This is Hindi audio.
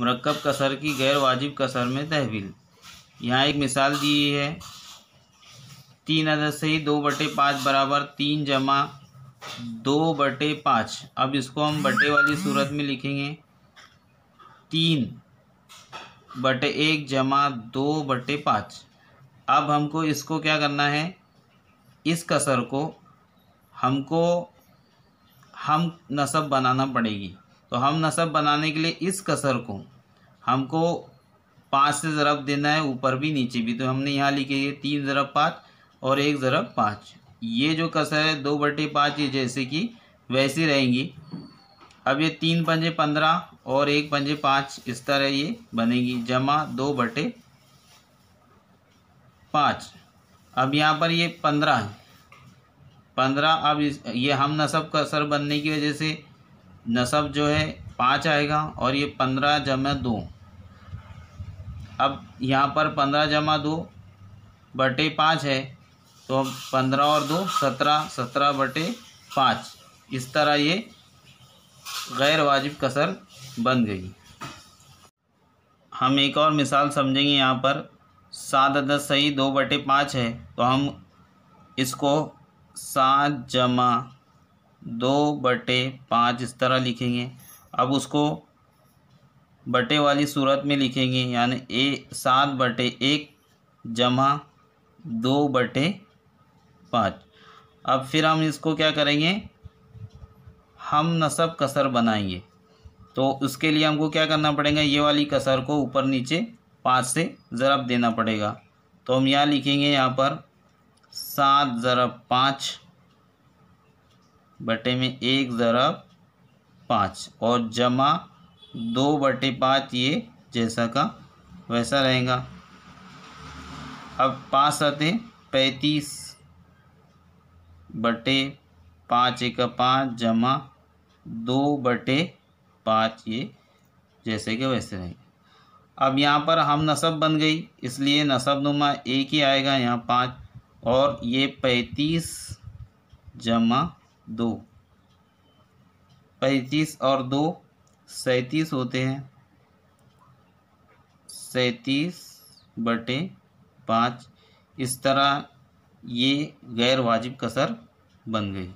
मरकब कसर की गैर वाजिब कसर में तहवील। यहाँ एक मिसाल दी है। तीन अदद से ही दो बटे पाँच बराबर तीन जमा दो बटे पाँच। अब इसको हम बटे वाली सूरत में लिखेंगे। तीन बटे एक जमा दो बटे पाँच। अब हमको इसको क्या करना है? इस कसर को हमको हम नसब बनाना पड़ेगी। तो हम नसब बनाने के लिए इस कसर को हमको पाँच से ज़रब देना है, ऊपर भी, नीचे भी। तो हमने यहाँ लिखे है तीन ज़रब पाँच और एक ज़रब पाँच। ये जो कसर है, दो बटे पाँच, ये जैसे कि वैसी रहेंगी। अब ये तीन पंजे पंद्रह और एक पंजे पाँच, इस तरह ये बनेगी। जमा दो बटे पाँच। अब यहाँ पर ये पंद्रह है। पंद्रह, अब इस, ये हम नसब कसर बनने की वजह से नसब जो है, पाँच आएगा और ये पंद्रह जमा दो। अब यहाँ पर पंद्रह जमा दो बटे पाँच है तो अब पंद्रह और दो, सत्रह सत्रह बटे पाँच। इस तरह ये गैर वाजिब कसर बन गई। हम एक और मिसाल समझेंगे यहाँ पर। सात अदद सही दो बटे पाँच है तो हम इसको सात जमा दो बटे पाँच इस तरह लिखेंगे। अब उसको बटे वाली सूरत में लिखेंगे, यानी ए सात बटे एक जमा दो बटे पाँच। अब फिर हम इसको क्या करेंगे? हम नसब कसर बनाएँगे। तो उसके लिए हमको क्या करना पड़ेगा? ये वाली कसर को ऊपर नीचे पाँच से ज़रब देना पड़ेगा। तो हम यहाँ लिखेंगे यहाँ पर सात ज़रब पाँच बटे में एक ज़रब पाँच और जमा दो बटे पाँच ये जैसा का वैसा रहेगा। अब पाँच सतह पैंतीस बटे पाँच एक पाँच जमा दो बटे पाँच ये जैसे के वैसे रहेगा। अब यहाँ पर हम नसब बन गई, इसलिए नसब नुमा एक ही आएगा यहाँ पाँच और ये पैंतीस जमा दो। पैंतीस और दो सैंतीस होते हैं। सैंतीस बटे पाँच। इस तरह ये गैर वाजिब कसर बन गई।